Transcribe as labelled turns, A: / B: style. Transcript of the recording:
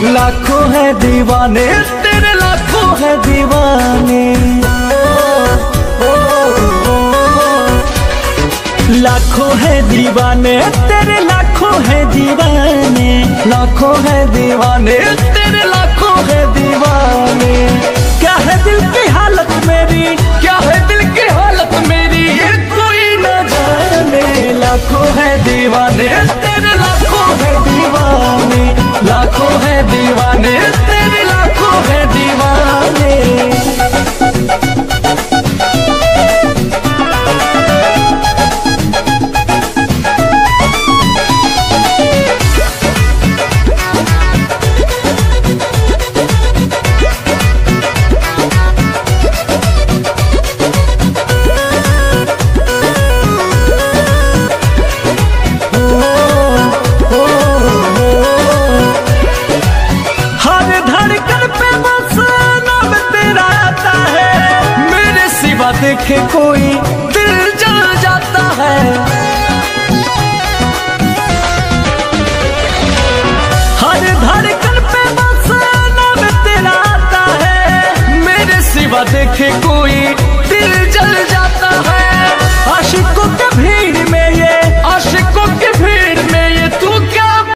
A: है दीवाने, तेरे लाखों है दीवाने। लाखों है दीवाने, तेरे लाखों है दीवाने। लाखों है दीवाने, तेरे लाखों है दीवाने। क्या है दिल की हालत मेरी? क्या है दिल की हालत मेरी? ये कोई न जाने। लाखों है दीवाने है दीवाने। देखे कोई दिल जल जाता है। हर धड़कन पे बस नाम तेरा आता है। मेरे सिवा देखे कोई दिल जल